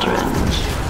children.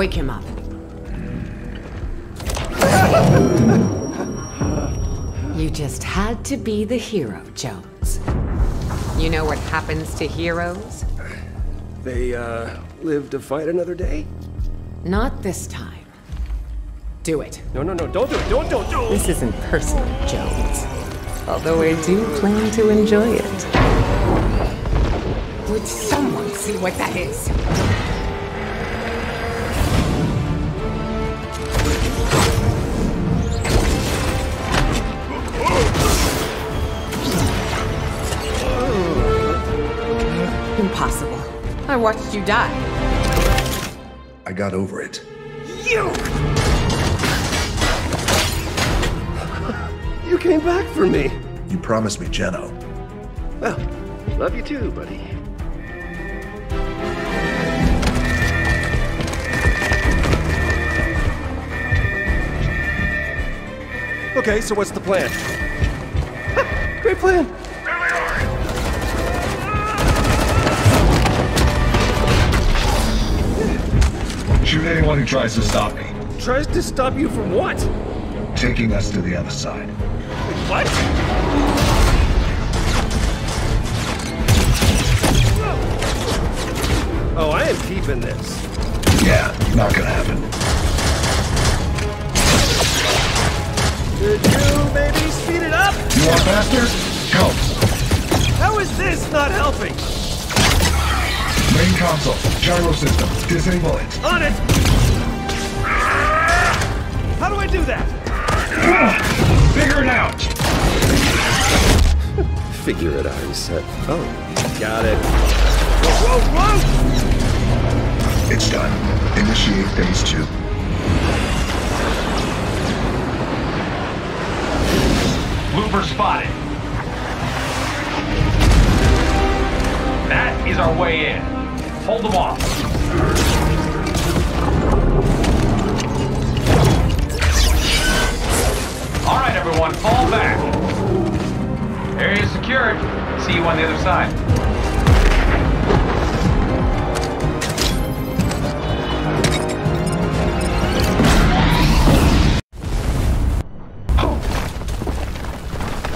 Wake him up. you just had to be the hero, Jones. You know what happens to heroes? They, uh, live to fight another day? Not this time. Do it. No, no, no, don't do it, don't, don't, don't! This isn't personal, Jones. Although I do plan to enjoy it. Would someone see what that is? I watched you die. I got over it. You! You came back for me! You promised me Jeno. Well, Love you too, buddy. Okay, so what's the plan? Ha, Great plan! Shoot anyone who tries to stop me. Tries to stop you from what? Taking us to the other side. What? Oh, I am keeping this. Yeah, not gonna happen. Could you maybe speed it up? You want faster? Go. How is this not helping? Main console. Gyro system. Disable it. On it! How do I do that? Figure it out! Figure it out, he said. Oh, got it. Whoa, whoa, whoa! It's done. Initiate phase two. Looper spotted. That is our way in. Hold them off. All right, everyone, fall back. Area secured. See you on the other side.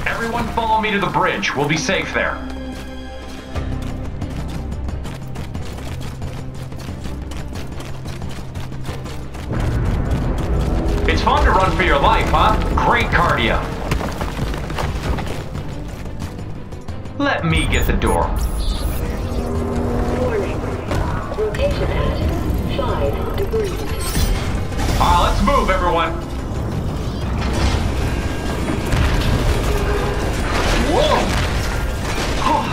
Everyone follow me to the bridge. We'll be safe there. Fun to run for your life, huh? Great cardio. Let me get the door. Warning. Rotation at 5 degrees. Ah, let's move, everyone. Whoa! Oh,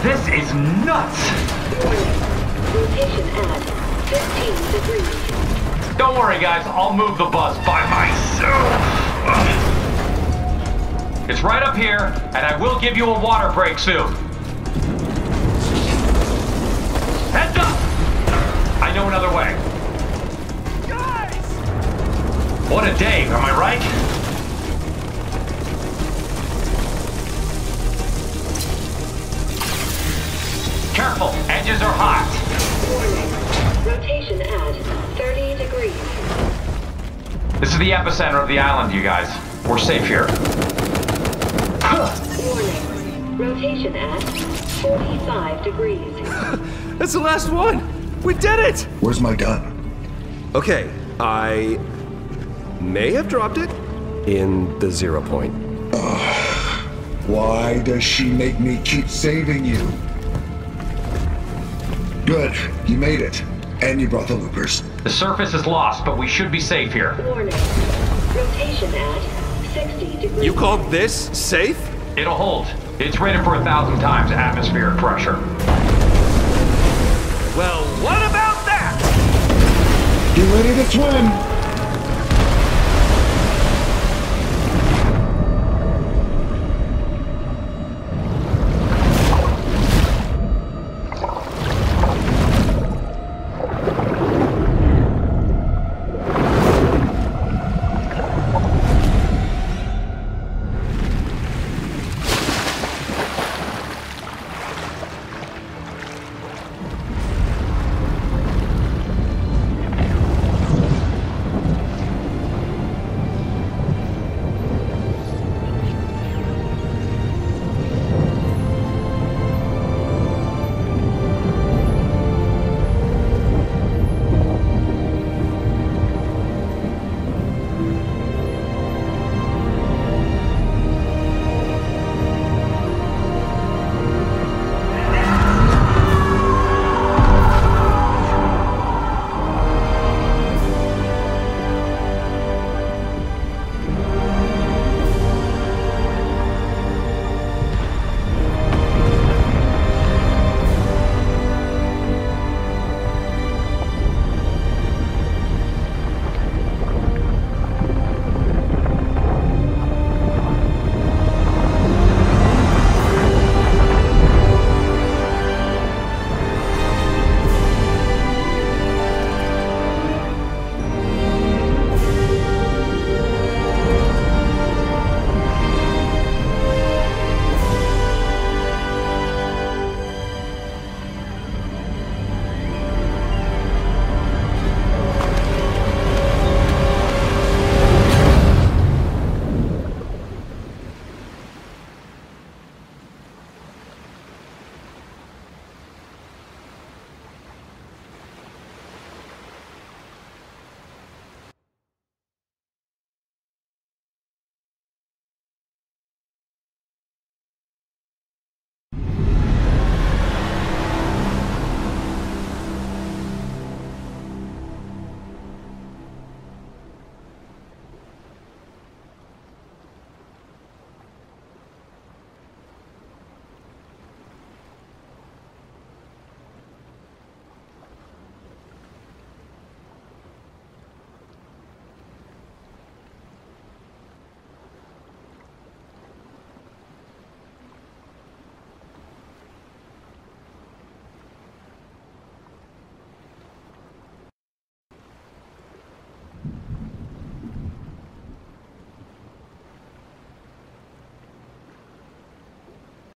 this is nuts. Warning. Rotation at 15 degrees. Don't worry, guys. I'll move the bus by myself. It's right up here, and I will give you a water break soon. Heads up! I know another way. Guys! What a day, am I right? Degrees. This is the epicenter of the island, you guys. We're safe here. Warning. Rotation at 45 degrees. That's the last one! We did it! Where's my gun? Okay, I may have dropped it in the zero point. Why does she make me keep saving you? Good, you made it. And you brought the loopers. The surface is lost, but we should be safe here. Warning. Rotation at 60 degrees. You called this safe? It'll hold. It's rated for a thousand times atmospheric pressure. Well, what about that? Get ready to swim!